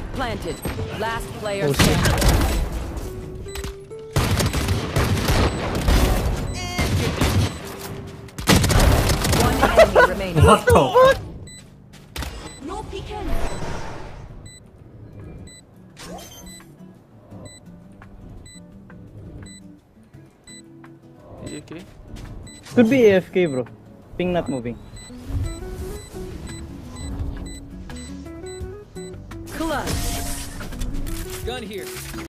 Spike planted. Last player Oh, shit. standing. One enemy remaining. What the fuck? No peeking. AK. Could be AFK, bro. Ping not moving. Clutch. Gun here.